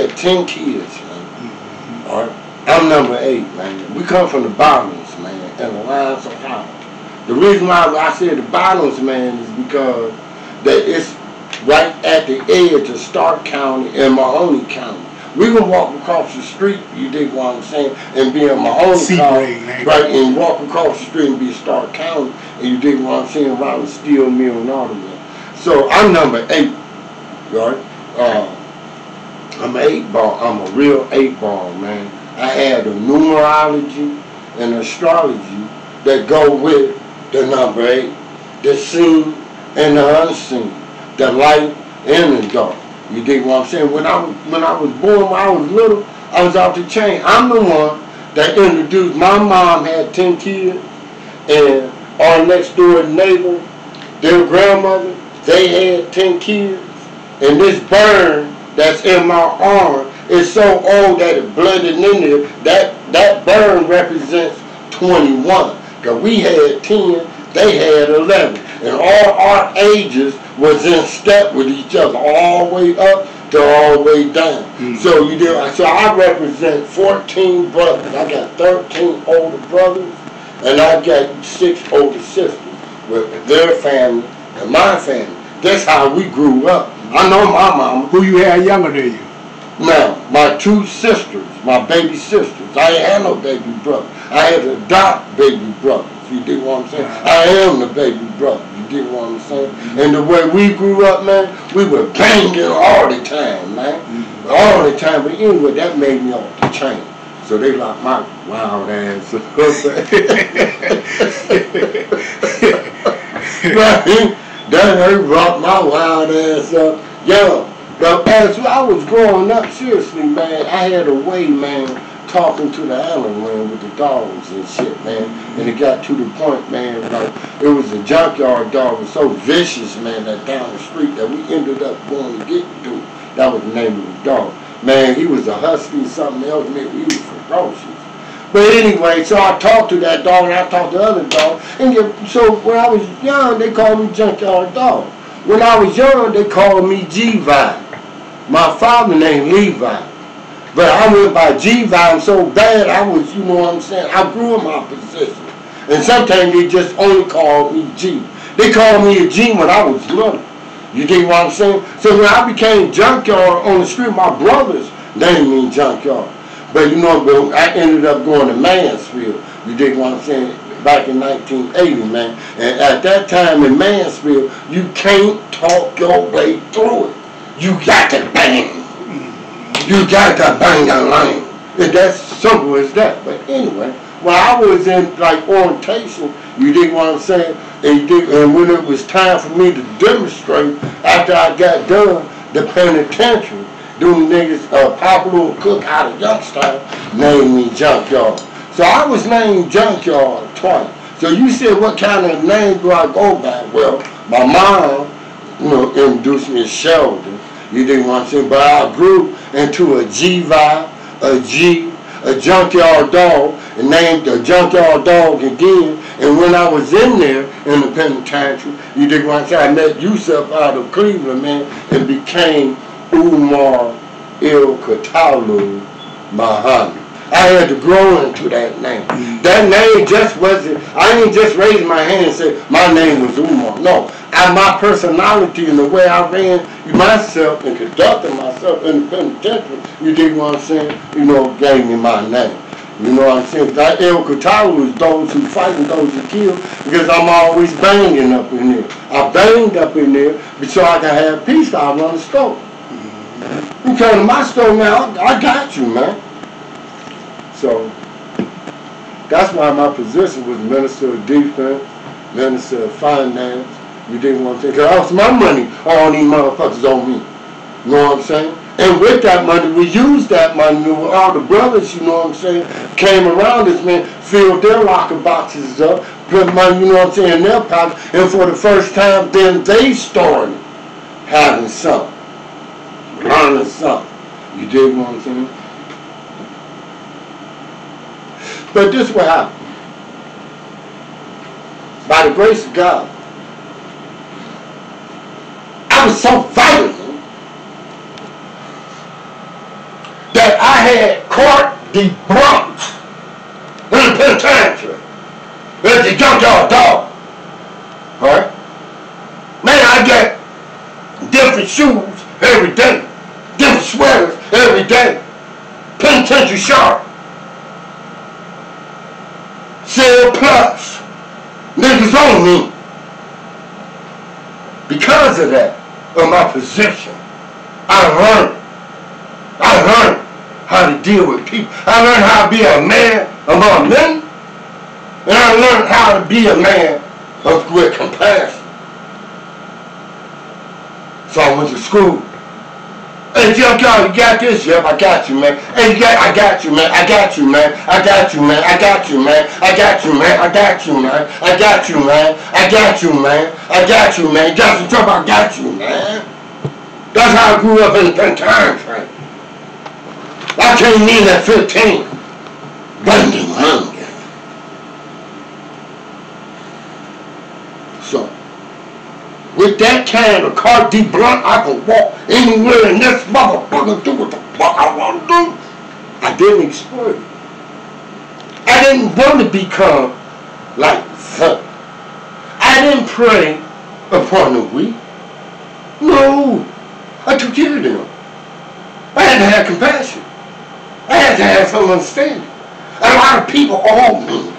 had 10 kids, man. All right? I'm number eight, man. We come from the bottoms, man, and Alliance of Ohio. The reason why I said the bottoms, man, is because that it's right at the edge of Stark County and Mahoning County. We can walk across the street, you dig what I'm saying, and be in Mahoning County, grade, right, and walk across the street and be Stark County, and you dig what I'm saying, around the steel mill and all of that. So I'm number eight, right? Uh, I'm eight ball. I'm a real eight ball, man. I had the numerology and astrology that go with the number eight, the seen and the unseen, the light and the dark. You dig what I'm saying? When I was when I was born, when I was little, I was off the chain. I'm the one that introduced. My mom had ten kids, and our next door neighbor, their grandmother, they had ten kids, and this burn that's in my arm is so old that it blended in there. That that burn represents 21. Cause we had 10, they had 11, and all our ages was in step with each other, all the way up to all the way down. Mm. So you do. So I represent 14 brothers. I got 13 older brothers, and I got six older sisters with their family and my family. That's how we grew up. I know my mama. Who you had younger than you? Now, my two sisters, my baby sisters, I ain't had no baby brother. I had to adopt baby brothers. You dig what I'm saying? I am the baby brother. You dig what I'm saying? Mm-hmm. And the way we grew up, man, we were banging all the time, man. Mm-hmm. All the time. But anyway, that made me off the chain. So they like my wild ass right? That they rocked my wild ass up. Yo, but as I was growing up, seriously, man, I had a way, man, talking to the animal with the dogs and shit, man. And it got to the point, man, like it was a junkyard dog, it was so vicious, man, that down the street that we ended up going to get to. That was the name of the dog. Man, he was a husky, something else, man, he was ferocious. But anyway, so I talked to that dog and I talked to other dogs. And so when I was young, they called me Junkyard Dog. When I was young, they called me G-Vibe. My father named Levi. But I went by G-Vibe so bad, I was, you know what I'm saying, I grew in my position. And sometimes they just only called me G. They called me a G when I was little. You dig what I'm saying? So when I became Junkyard on the street, my brothers named me Junkyard. But you know, but I ended up going to Mansfield. You dig what I'm saying? Back in 1980, man. And at that time in Mansfield, you can't talk your way through it. You got to bang. You got to bang the line. And that's simple as that. But anyway, when I was in like orientation, you dig what I'm saying? And, dig, and when it was time for me to demonstrate after I got done the penitentiary, them niggas, uh, Pablo Cook out of Youngstown named me Junkyard. So I was named Junkyard twice. So you said, what kind of name do I go by? Well, my mom, you know, introduced me as Sheldon. You didn't want to but I grew into a G vibe, a G, a junkyard dog, and named a junkyard dog again. And when I was in there in the penitentiary, you didn't want to I met Yusuf out of Cleveland, man, and became Umar Il Katalu Muhammad. I had to grow into that name. Mm. That name just wasn't, I didn't just raise my hand and say, my name was Umar. No, I, my personality and the way I ran myself and conducted myself in the penitentiary, you dig what I'm saying? You know, gave me my name. You know what I'm saying? That El Katalu is those who fight and those who kill because I'm always banging up in there. I banged up in there so I can have peace. I run the store. You come to my store now, I got you, man. So that's why my position was Minister of Defense, Minister of Finance. You didn't want to take that's my money, all these motherfuckers on me. You know what I'm saying? And with that money, we used that money. All the brothers, you know what I'm saying, came around us, man, filled their locker boxes up, put money, you know what I'm saying, in their pockets. And for the first time, then they started having something, learning something. You dig what I'm saying? But this what happened. By the grace of God, I was so violent that I had carte de blanche in the penitentiary. As a junkyard dog. Alright? Man, I get different shoes every day. Sweaters every day. Penitentiary sharp. Cell plus. Niggas on me. Because of that, of my position, I learned. I learned how to deal with people. I learned how to be a man among men. And I learned how to be a man of with compassion. So I went to school. Hey, Junkyard, you got this? Yep, I got you, man. Hey, you got, I got you, man. I got you, man. I got you, man. I got you, man. I got you, man. I got you, man. I got you, man. I got you, man. I got you, man. Got some trouble, I got you, man. That's how I grew up in the time I came in at 15. London, London. So, with that kind of carte de blanche, I could walk anywhere in this motherfucker do what the fuck I want to do. I didn't exploit it. I didn't want to become like them. I didn't pray upon the weak. No. I took care of them. I had to have compassion. I had to have some understanding. A lot of people owe me.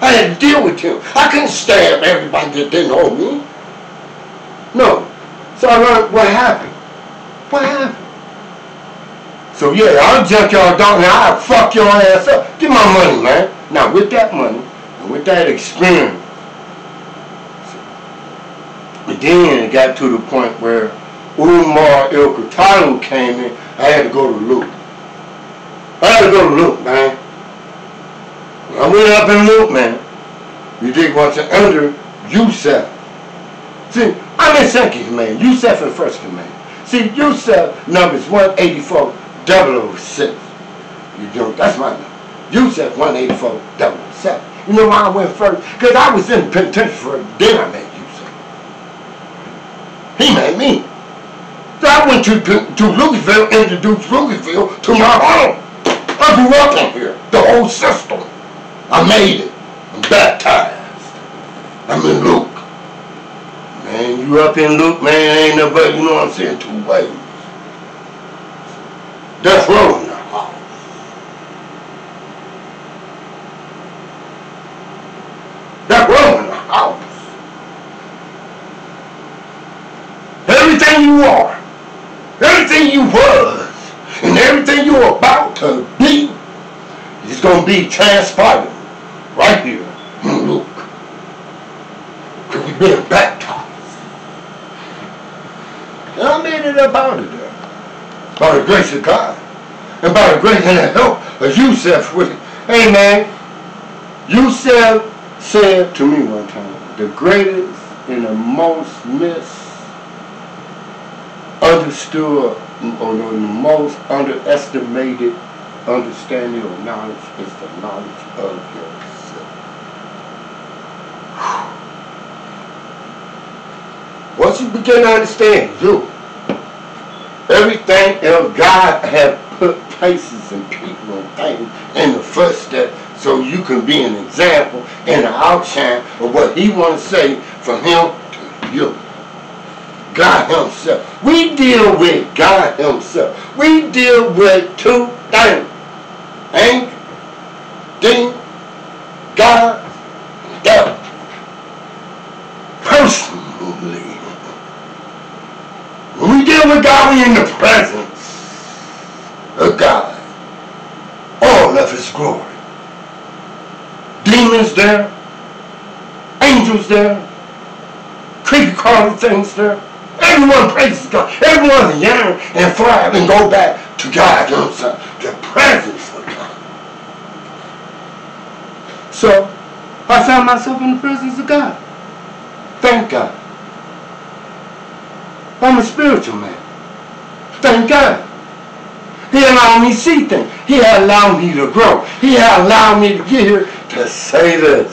I had to deal with them. I couldn't stab everybody that didn't owe me. No. So I learned what happened. What happened? So yeah, I'll junkyard dog and I'll fuck your ass up. Get my money, man. Now with that money and with that experience, and then it got to the point where Umar El came in, I had to go to Luke. I had to go to Luke, man. When I went up in Luke, man, you dig what's under Yusef. See, I'm in second command. Yusef in first command. See, Yusef numbers 184 006. You know, that's my number. Yusef 184 007. You know why I went first? Because I was in penitentiary then I met Yusef. He met me. So I went to, to, to Lucasville, introduced Lucasville to my home. I grew up in here, the whole system. I made it. I'm baptized. I'm in. Man, you up in Luke, man, ain't nobody, you know what I'm saying, two ways. That's house. Death row in the house. Everything you are, everything you was, and everything you're about to be is going to be transpired right here in Luke. Because we've been baptized. And I out of there. By the grace of God. And by the grace and the help of Yusef with it. Man, Yusef said to me one time, the greatest and the most misunderstood or the most underestimated understanding or knowledge is the knowledge of yourself. Once you begin to understand you, everything else God has put places and people and things in the first step so you can be an example and an outshine of what he wants to say from him to you. God himself. We deal with God himself. We deal with two things. Angel, demon, God, devil. Personally. When we deal in the presence of God. All of his glory. Demons there. Angels there. Creepy crawly things there. Everyone praises God. Everyone yearn and thrive and go back to God Himself, the presence of God. So, I found myself in the presence of God. Thank God. I'm a spiritual man. Thank God. He allowed me to see things. He allowed me to grow. He allowed me to get here to say this.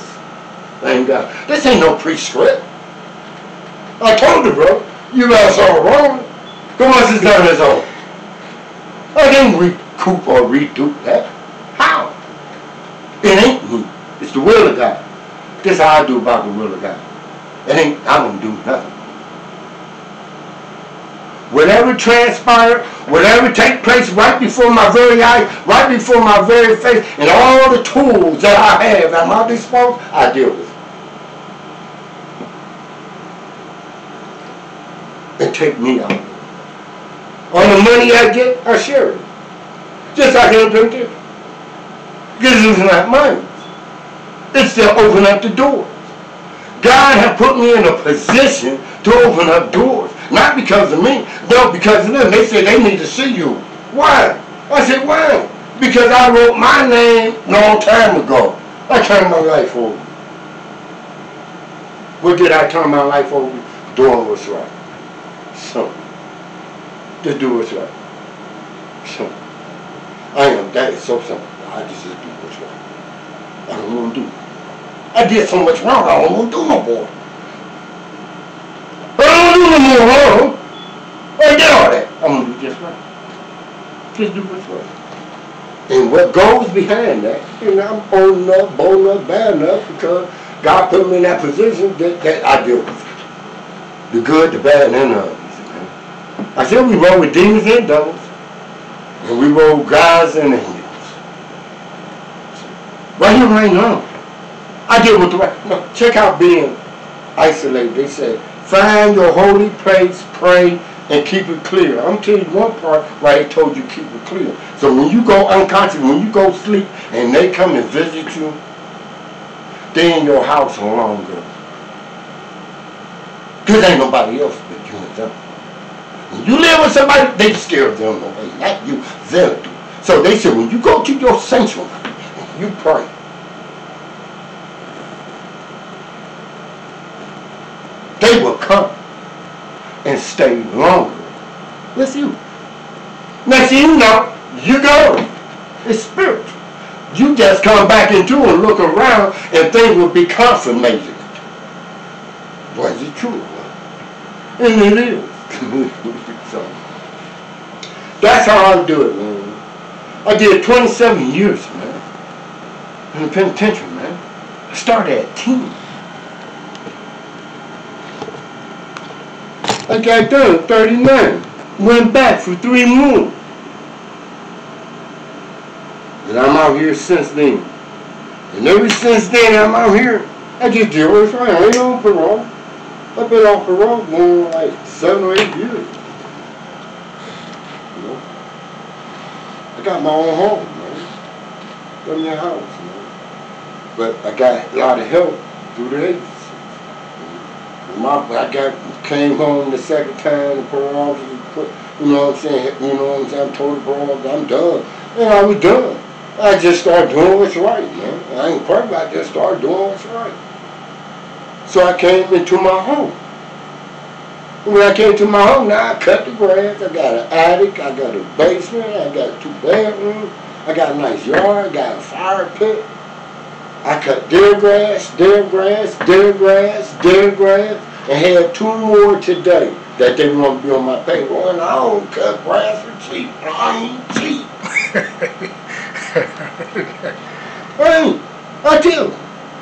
Thank God. This ain't no prescript. I told you, bro. You got something wrong. Who else has done his own? I can't recoup or redo that. How? It ain't me. It's the will of God. This is how I do about the will of God. It ain't, I don't do nothing. Whatever transpired, whatever take place right before my very eyes, right before my very face, and all the tools that I have at my disposal, I deal with. And take me out. On the money I get, I share it. Just like in a Because it's not mine. It's to open up the doors. God has put me in a position to open up doors. Not because of me. No, because of them. They said they need to see you. Why? I said, why? Because I wrote my name long time ago. I turned my life over. What did I turn my life over? Doing what's right. So, to do what's right. So, I am, that is so simple. I just, just do what's right. I don't want to do. I did so much wrong, I don't want to do no more. I don't do no more wrong. I did all that. I'm going to do just right. Just do what's right. And what goes behind that, and I'm old enough, bold enough, bad enough, because God put me in that position that, that I deal with. The good, the bad, and the ugly. I said we roll with demons and devils, and we roll guys and angels. Right here, right now. I deal with the right. No, check out being isolated. They say, find your holy place, pray, and keep it clear. I'm telling you one part why they told you keep it clear. So when you go unconscious, when you go sleep, and they come and visit you, they in your house longer. Because ain't nobody else but you and them. When you live with somebody, they scare them away. Not you, them do. So they said, when you go to your sanctuary, you pray. They will come and stay longer with you. Next thing you know, you go. It's spiritual. You just come back into and look around and things will be consummated. Was it true? And it is. so, that's how I do it, man. I did 27 years, man. In the penitentiary, man. I started at 10. I got done at 39. Went back for three more. And I'm out here since then. And ever since then I'm out here, I just deal with right. I ain't on parole. I've been on parole more like seven or eight years. You know? I got my own home, man. Got me a house, man. But I got a lot of help through the agency. My, I got came home the second time, the parole officer put, you know what I'm saying, you know what I'm saying, I told the parole I'm done. And I was done. I just started doing what's right, man. I ain't perfect, I just started doing what's right. So I came into my home. When I came to my home, now I cut the grass, I got an attic, I got a basement, I got two bedrooms, I got a nice yard, I got a fire pit. I cut deer grass, deer grass, deer grass, deer grass, and had two more today that they want to be on my payroll. And I don't cut grass for cheap. I ain't cheap. hey, I tell them.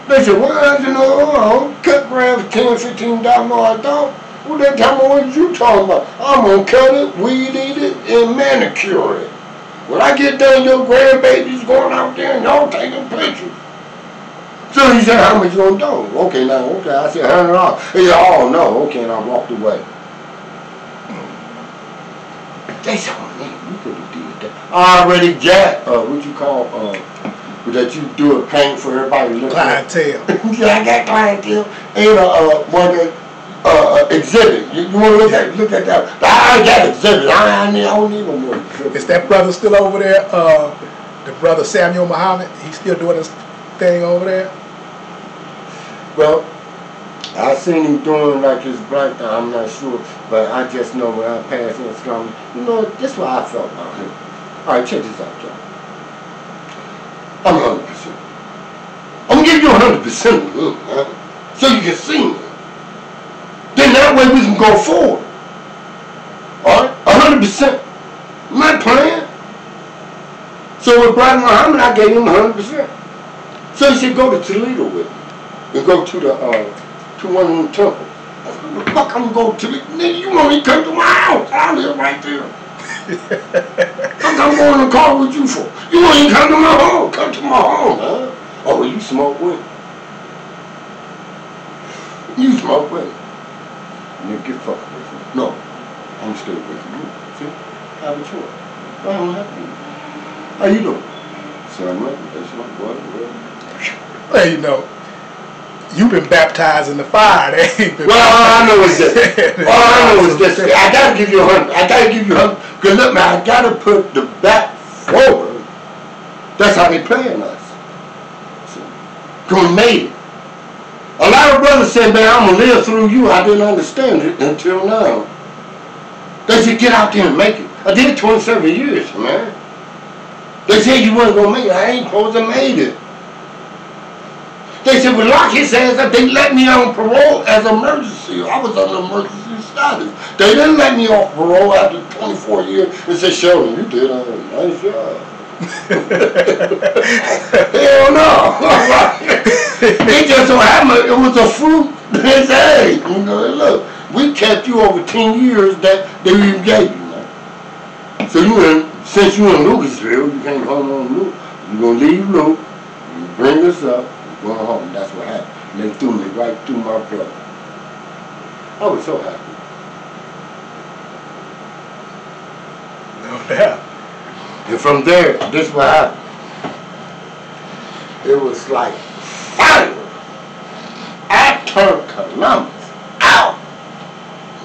They said, well, I said, no, I don't cut grass for 10 15 dollars. No, I don't. What that time what you talking about? I'm going to cut it, weed eat it, and manicure it. When I get done, your grandbabies going out there and y'all taking pictures. So he said, how much you gonna do? Okay, now, okay. I said, hundred dollars. He said, oh no, okay, and I walked away. They said, oh man, you could have did that. I already got, uh, what you call, uh, that you do a paint for everybody to look Clientele. yeah, I got clientele and uh, uh one that uh, uh, exhibit. You, you want to look at look at that? I got exhibit. I, I, need, I don't need no more exhibit. Is that brother still over there? Uh, the brother Samuel Muhammad, he's still doing his thing over there? Well, I seen him doing like his black I'm not sure, but I just know when I passed him strong, you know, this is what I felt about him. All right, check this out, John. I'm 100%. I'm gonna give you 100% of me, man, so you can see. Then that way we can go forward. All right, 100%. I'm not playing. So with Brother Muhammad, I gave him 100%. So he said, go to Toledo with me. And go to the, uh, to one of them temples. the fuck I'm going to Toledo? Nigga, you want me to come to my house? I live right there. Fuck I'm going to car with you for? You want me to come to my home? Come to my home, huh? Oh, you smoke with me. You smoke with me. Nigga, get fucked with me. No, I'm still with you. See? Have a choice. I don't have to. How you doing? So I'm like, that's my brother. Hey, you know, you've been baptized in the fire. They ain't been Well, all I know is this. All I know is this. I gotta give you a hundred. I gotta give you a hundred. Cause look, man, I gotta put the back forward. That's how they playing us. Gonna made it. A lot of brothers said, man, I'm gonna live through you. I didn't understand it until now. They said, get out there and make it. I did it 27 years, man. They said you wasn't gonna make it. I ain't supposed to made it. They said, well, lock his ass up. They let me on parole as emergency. I was on emergency status. They didn't let me off parole after 24 years and said, Sheldon, you did a nice job. Hell no. it just so happened it was a fruit. They said, hey, you know, look, we kept you over 10 years that they even gave you, man. So you in, since you in Lucasville, you can't hold on Luke. You're going to leave Luke, you bring us up, going home. That's what happened. And they threw me right through my brother. I was so happy. No doubt. And from there, this what happened. It was like fire. I turned Columbus out.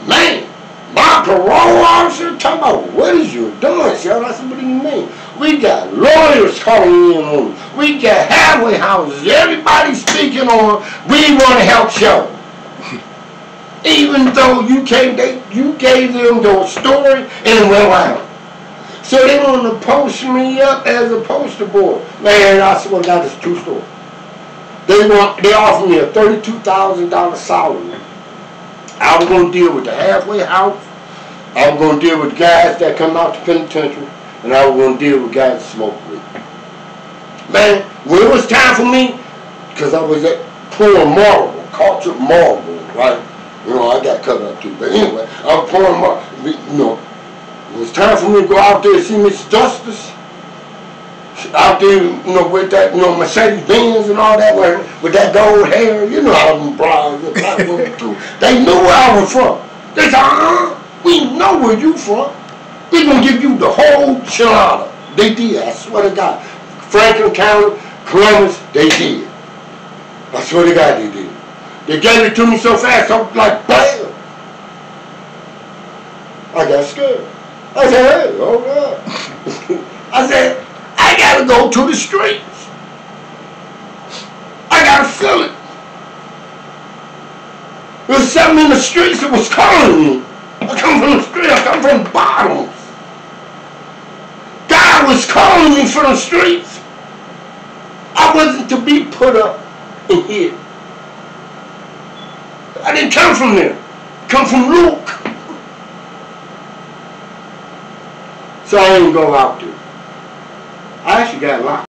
Man, my parole officer talking about what is you doing, Sheriff? I said, what do you mean? We got lawyers calling in on us. We can got halfway houses. Everybody speaking on we want to help Sheriff. Even though you came, they, you gave them your story and went around. So they want to post me up as a poster boy. Man, I swear it's a true story. They want, they offered me a thirty-two thousand dollar salary. I was going to deal with the halfway house. I was going to deal with guys that come out the penitentiary, and I was going to deal with guys that smoke. Man, when it was time for me, because I was at pouring marble, cultured marble, right? You know, I got cut up too. But anyway, I was pouring marble, you know, it was time for me to go out there and see Miss Justice. Out there, you know, with that, you know, Mercedes Benz and all that, with, with that gold hair, you know how them the black women do. They knew where I was from. They said, uh-uh, we know where you from. We gonna give you the whole enchilada. They did, I swear to God. Franklin County, Columbus, they did. I swear to God they did. They gave it to me so fast, I was like, bam! I got scared. I said, hey, hold up. I said, I gotta go to the streets. I gotta feel it. There's something in the streets that was calling me. I come from the street, I come from bottoms. God was calling me from the streets. I wasn't to be put up in here. I didn't come from there. Come from Luke. So I didn't go out there. I actually got locked.